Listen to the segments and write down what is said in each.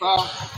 啊。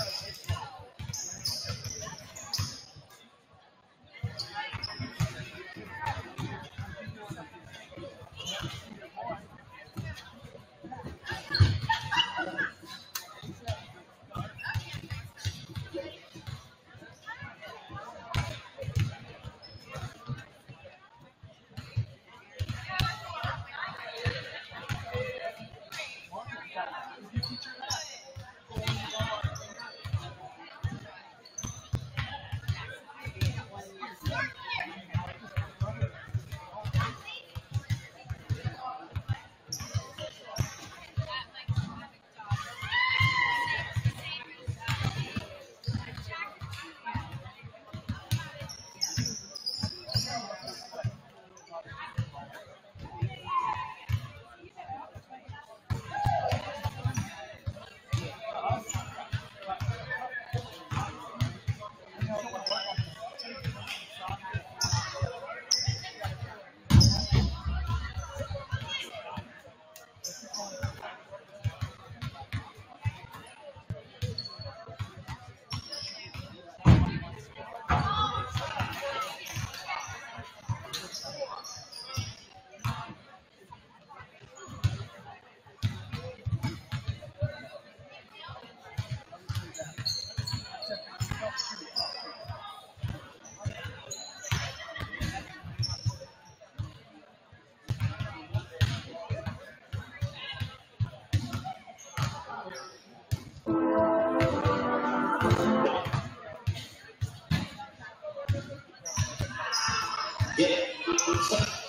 Yeah.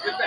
Good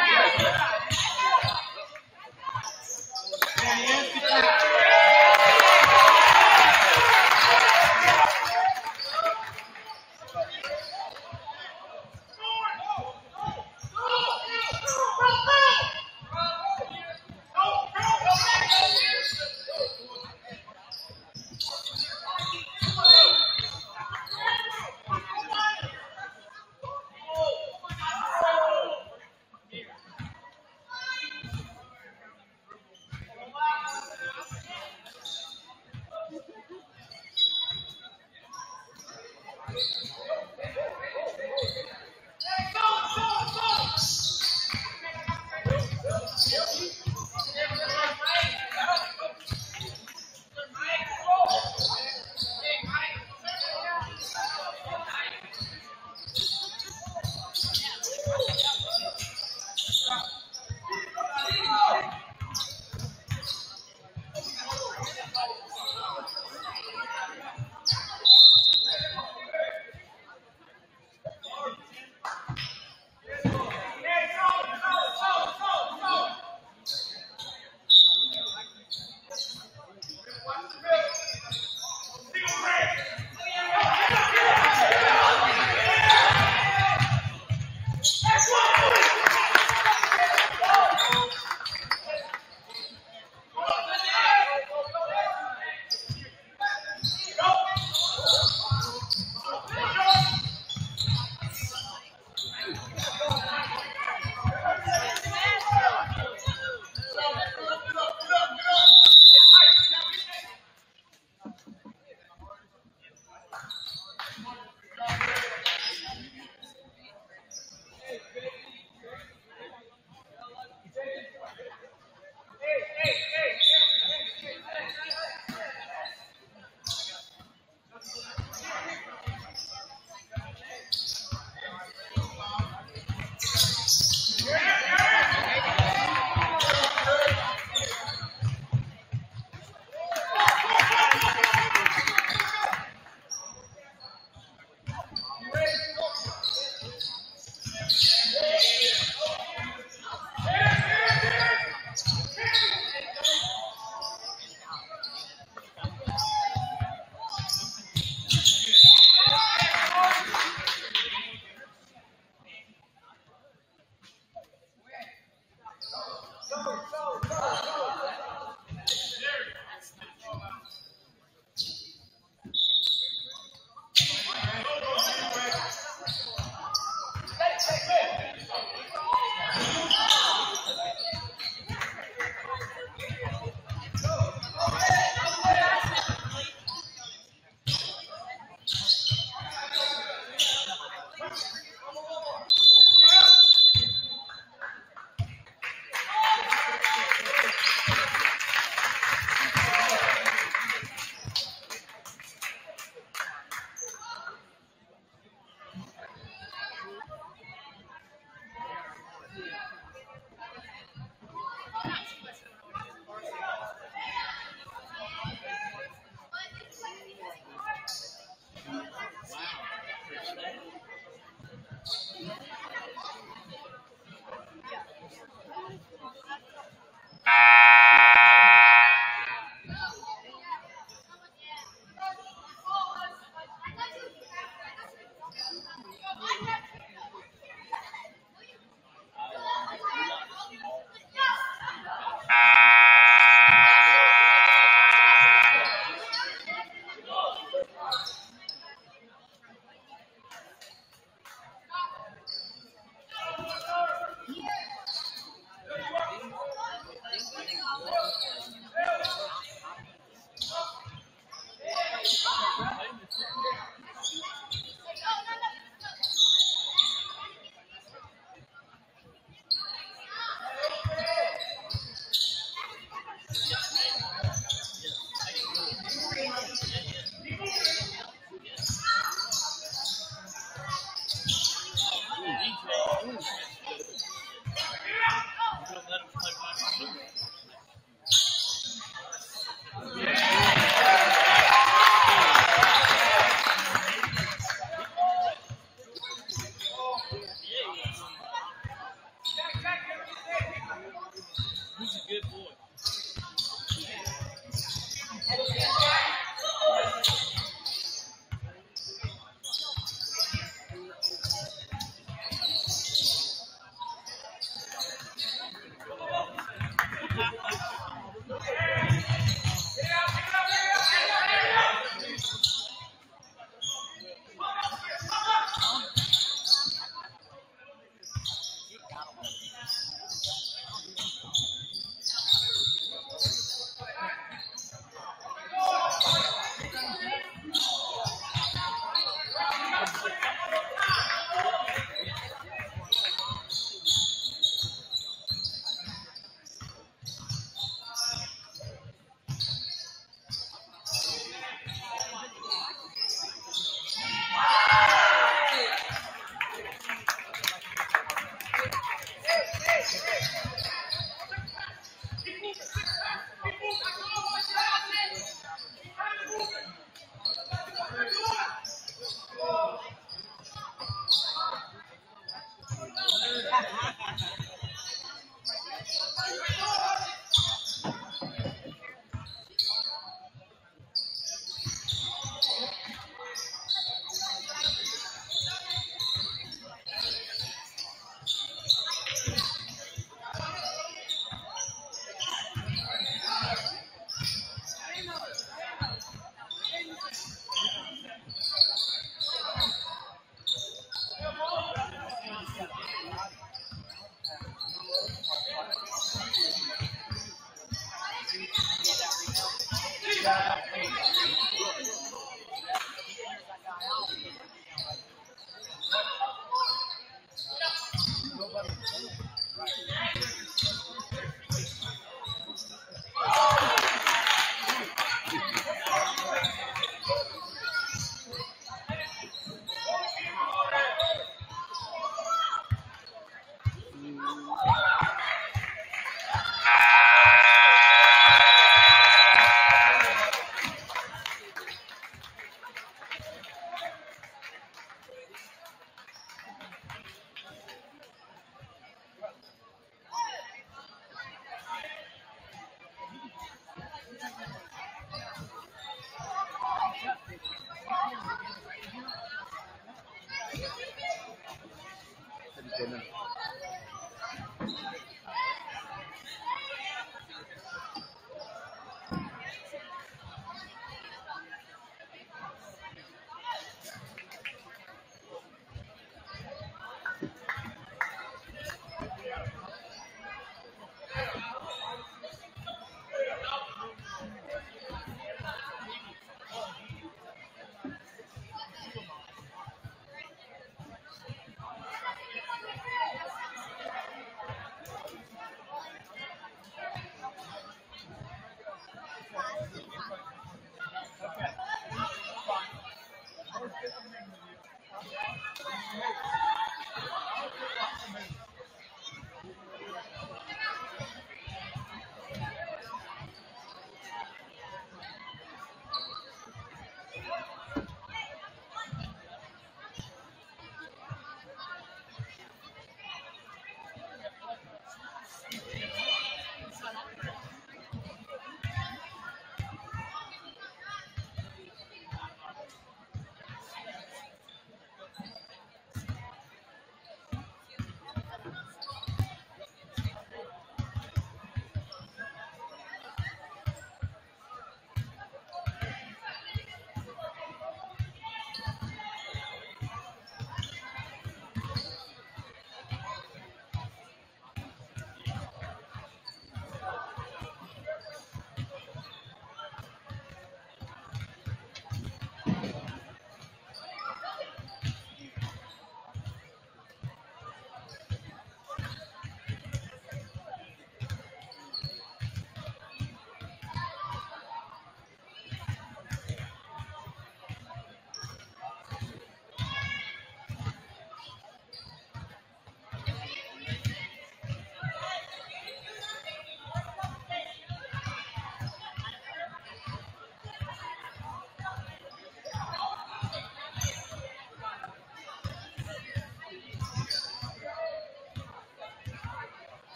Yeah.